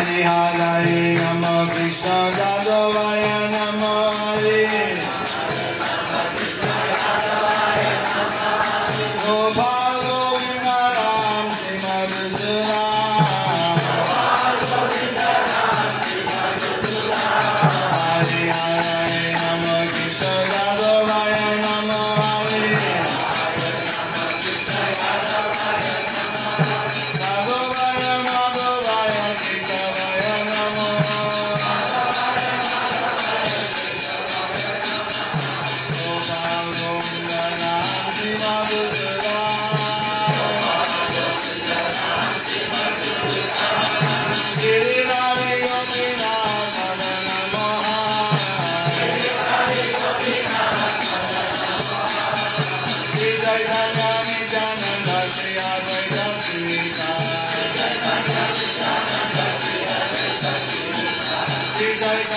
हरे नम कृष्ण दादवाया नम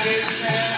Krishna.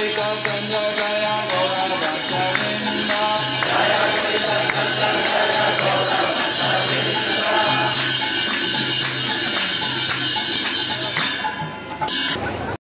America, Canada.